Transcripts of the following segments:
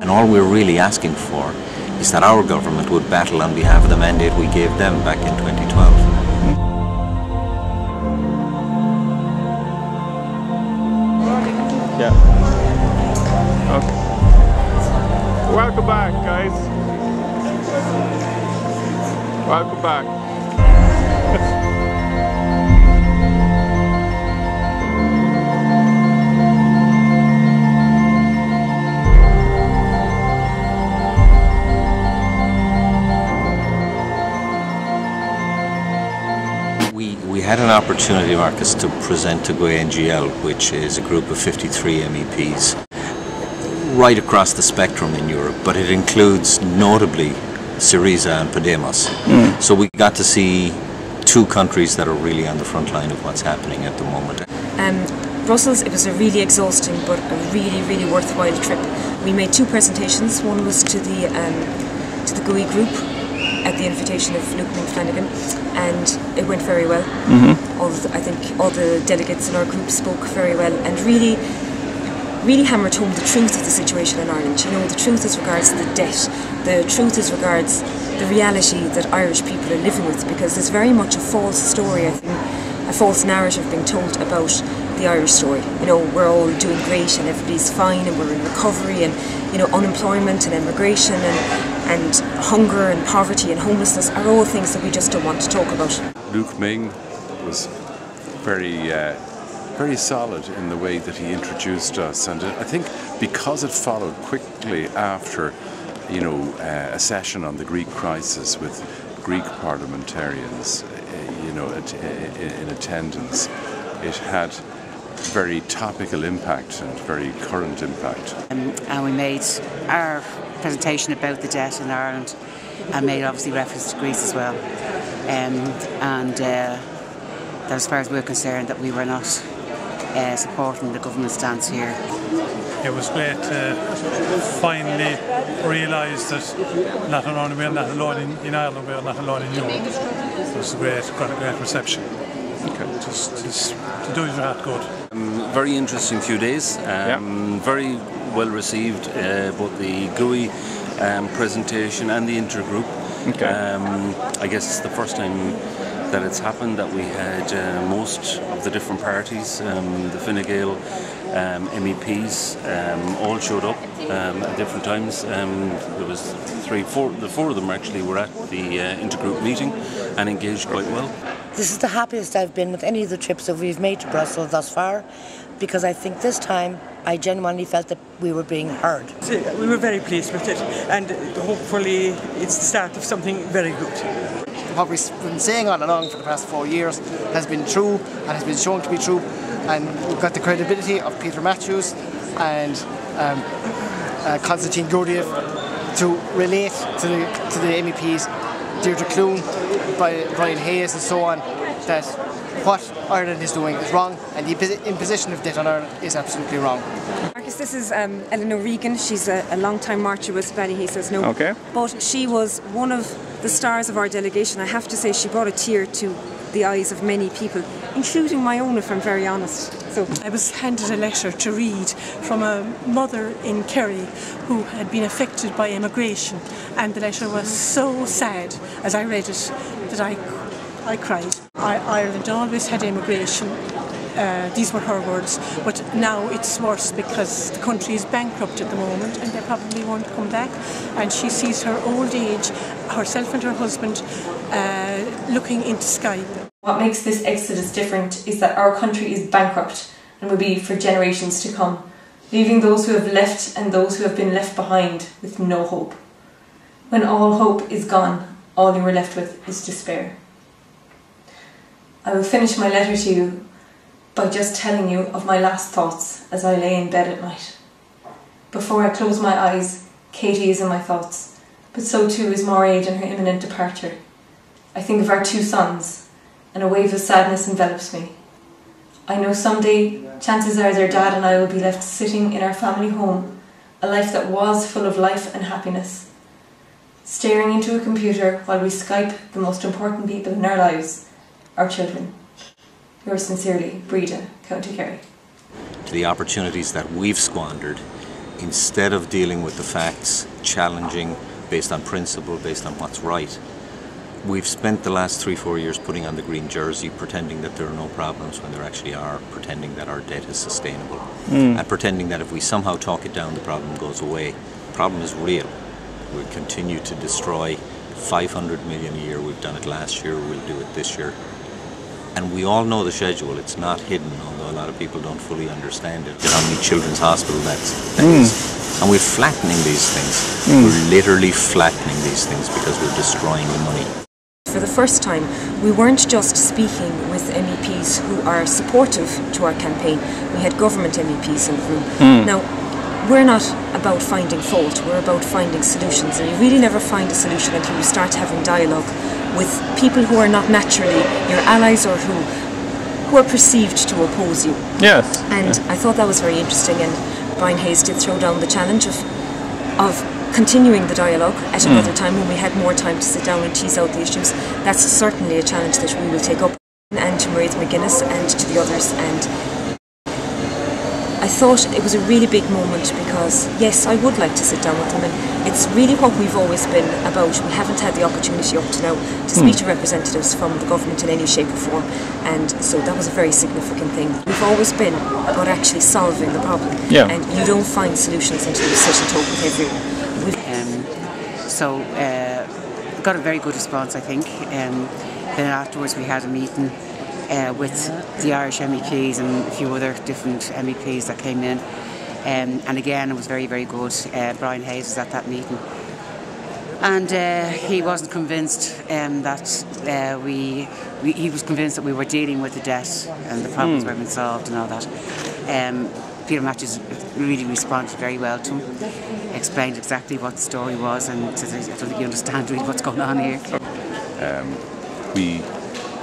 And all we're really asking for is that our government would battle on behalf of the mandate we gave them back in 2012. Yeah. Okay. Welcome back, guys. Welcome back. We, we had an opportunity, Marcus, to present to GUE NGL, which is a group of 53 MEPs, right across the spectrum in Europe, but it includes notably Syriza and Podemos. So we got to see two countries that are really on the front line of what's happening at the moment. Um, Brussels, it was a really exhausting but a really, really worthwhile trip. We made two presentations. One was to the um, to the GUE group at the invitation of Luke Flanagan, and it went very well. Mm-hmm. All the, I think all the delegates in our group spoke very well and really, really hammered home the truth of the situation in Ireland. You know, the truth as regards the debt, the truth as regards the reality that Irish people are living with, because there's very much a false story, I think, a false narrative being told about the Irish story. You know, we're all doing great and everybody's fine and we're in recovery and, you know, unemployment and immigration and, and hunger and poverty and homelessness are all things that we just don't want to talk about. Luke Ming was very, uh, very solid in the way that he introduced us, and I think because it followed quickly after, you know, uh, a session on the Greek crisis with Greek parliamentarians, uh, you know, at, in, in attendance, it had very topical impact and very current impact. Um, and we made our presentation about the debt in Ireland and made obviously reference to Greece as well. Um, and uh, that as far as we're concerned that we were not uh, supporting the government stance here. It was great to finally realise that not only we're not alone in, in Ireland, we're not alone in Europe. It was a great, quite a great reception. Okay. Just, just to do your heart good. very interesting few days. Um, Very well received, uh, both the GUE um, presentation and the intergroup. Okay. Um, I guess it's the first time that it's happened that we had uh, most of the different parties, um, the Fine Gael um, MEPs, um, all showed up um, at different times. Um, there was three, four, the four of them actually were at the uh, intergroup meeting and engaged quite well. This is the happiest I've been with any of the trips that we've made to Brussels thus far because I think this time I genuinely felt that we were being heard. We were very pleased with it, and hopefully, it's the start of something very good. what we've been saying all along for the past four years has been true and has been shown to be true. And we've got the credibility of Peter Matthews and um, uh, Constantin Gurdgiev to relate to the, to the MEPs, Deirdre Clune, Brian, Brian Hayes and so on, that what Ireland is doing is wrong and the imposition of debt on Ireland is absolutely wrong. Marcus, this is um, Eleanor Regan. She's a, a long time marcher with Ballyhea says no. Okay. But she was one of the stars of our delegation. I have to say, she brought a tear to the eyes of many people, including my own, if I'm very honest. So I was handed a letter to read from a mother in Kerry who had been affected by immigration, and the letter was so sad as I read it that I, I cried. I, Ireland always had immigration. Uh, these were her words, but now it's worse because the country is bankrupt at the moment and they probably won't come back. And she sees her old age, herself and her husband, uh, looking into sky. What makes this exodus different is that our country is bankrupt and will be for generations to come, leaving those who have left and those who have been left behind with no hope. When all hope is gone, all you are left with is despair. I will finish my letter to you by just telling you of my last thoughts as I lay in bed at night. Before I close my eyes, Katie is in my thoughts, but so too is Mairead and her imminent departure. I think of our two sons, and a wave of sadness envelops me. I know someday, chances are their dad and I will be left sitting in our family home, a life that was full of life and happiness, staring into a computer while we Skype the most important people in our lives, our children. Yours sincerely, Breda, County Kerry. To the opportunities that we've squandered instead of dealing with the facts, challenging based on principle, based on what's right, we've spent the last three, four years putting on the green jersey, pretending that there are no problems when there actually are, pretending that our debt is sustainable, Mm. and pretending that if we somehow talk it down, the problem goes away. The problem is real. We continue to destroy 500 million a year. We've done it last year, we'll do it this year. And we all know the schedule, it's not hidden, although a lot of people don't fully understand it. How many children's hospital that's, that Mm. is. And we're flattening these things. Mm. We're literally flattening these things because we're destroying the money. For the first time, we weren't just speaking with MEPs who are supportive to our campaign, we had government MEPs in the room. Mm. Now, we're not about finding fault, we're about finding solutions. And you really never find a solution until you start having dialogue with people who are not naturally your allies or who, who are perceived to oppose you. Yes. And I thought that was very interesting. And Brian Hayes did throw down the challenge of of continuing the dialogue at Mm. another time when we had more time to sit down and tease out the issues. That's certainly a challenge that we will take up. And to Mairead McGuinness and to the others. And I thought it was a really big moment because, yes, I would like to sit down with them. And it's really what we've always been about. We haven't had the opportunity up to now to speak Mm. to representatives from the government in any shape or form. And so that was a very significant thing. We've always been about actually solving the problem. Yeah. And you don't find solutions until you sit and talk with everyone. We've Um, so uh, got a very good response, I think. Um, then afterwards we had a meeting uh, with the Irish MEPs and a few other different MEPs that came in. Um, and again, it was very, very good. Uh, Brian Hayes was at that meeting. And uh, he wasn't convinced um, that uh, we, we, he was convinced that we were dealing with the debt and the problems Hmm. were being solved and all that. Um, Peter Matthews really responded very well to him, explained exactly what the story was, and said, I don't think you understand really what's going on here. Um, we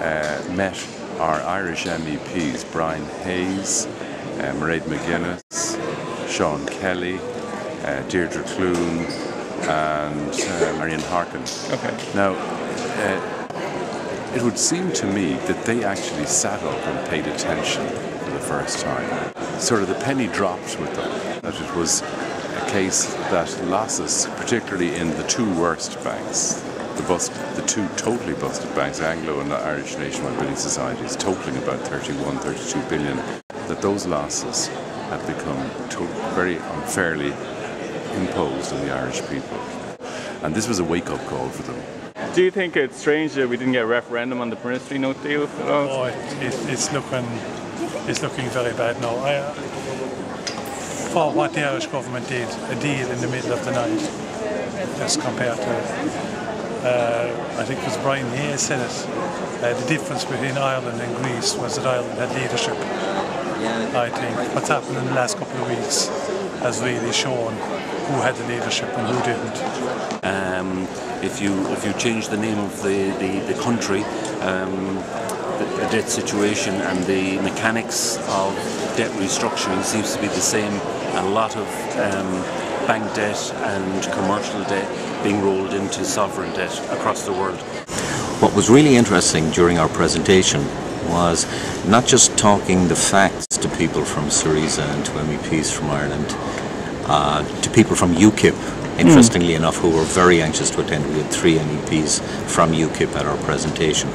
uh, met our Irish MEPs, Brian Hayes, uh, Mairead McGuinness, Sean Kelly, uh, Deirdre Clune, and uh, Marian Harkin. Okay. Now, uh, it would seem to me that they actually sat up and paid attention for the first time. Sort of the penny dropped with them, that it was a case that losses, particularly in the two worst banks, the, bust, the two totally busted banks, Anglo and the Irish Nationwide Building Societies, totaling about 31, 32 billion, that those losses have become to- very unfairly imposed on the Irish people. And this was a wake-up call for them. Do you think it's strange that we didn't get a referendum on the Promissory note deal at all? Oh, it, it, it's looking it's looking very bad now. I, uh, for what the Irish government did, a deal in the middle of the night, as compared to, uh, I think it was Brian Hayes said it, uh, the difference between Ireland and Greece was that Ireland had leadership. I think what's happened in the last couple of weeks has really shown who had the leadership and who didn't. Um, if you if you change the name of the, the, the country, um, the, the debt situation and the mechanics of debt restructuring seems to be the same. A lot of um, bank debt and commercial debt being rolled into sovereign debt across the world. What was really interesting during our presentation was not just talking the facts to people from Syriza and to MEPs from Ireland, uh, to people from UKIP, interestingly enough, who were very anxious to attend. We had three MEPs from UKIP at our presentation.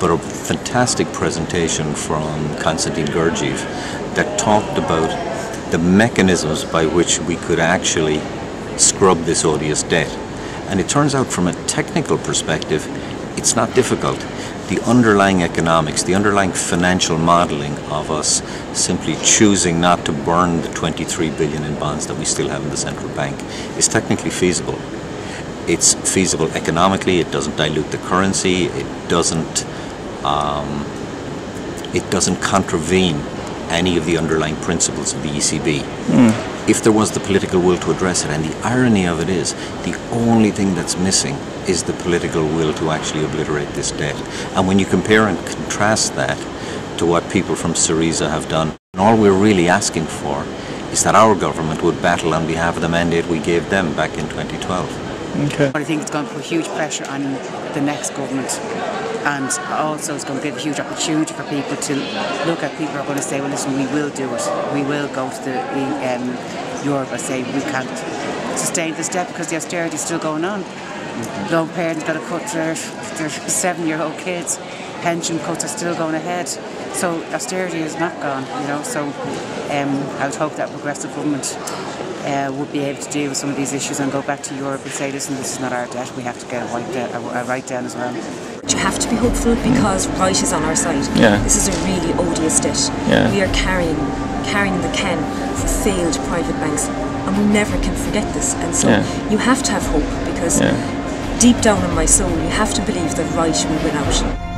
But a fantastic presentation from Constantin Gurdgiev that talked about the mechanisms by which we could actually scrub this odious debt. And it turns out from a technical perspective, it's not difficult. The underlying economics, the underlying financial modeling of us simply choosing not to burn the 23 billion in bonds that we still have in the central bank is technically feasible. It's feasible economically, it doesn't dilute the currency, it doesn't um, it doesn't contravene any of the underlying principles of the ECB. Hmm. If there was the political will to address it, and the irony of it is, the only thing that's missing is the political will to actually obliterate this debt. And when you compare and contrast that to what people from Syriza have done, all we're really asking for is that our government would battle on behalf of the mandate we gave them back in 2012. Okay. But I think it's going to put huge pressure on the next government and also it's going to give a huge opportunity for people to look at people who are going to say, well listen, we will do it. We will go to the um, Europe, and say we can't sustain this debt because the austerity is still going on. Low parents got to cut their, their seven-year-old kids. Pension cuts are still going ahead. So austerity is not gone, you know. So um, I would hope that progressive government uh, would be able to deal with some of these issues and go back to Europe and say, listen, this is not our debt. We have to get a, white debt, a, a write down as well. But you have to be hopeful because right is on our side. Yeah. This is a really odious debt. Yeah. We are carrying carrying the can for failed private banks and we never can forget this. And so Yeah. you have to have hope because deep down in my soul you have to believe that right will win out.